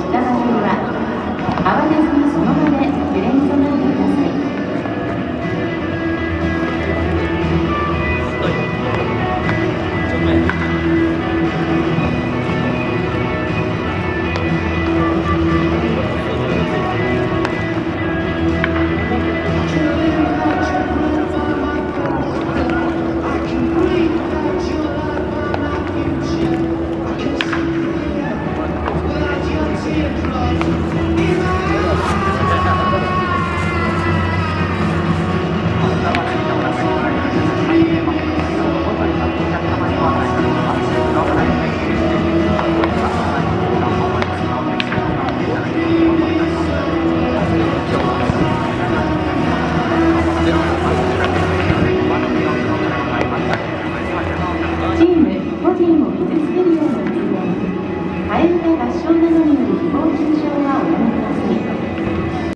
品川行きは Thank you.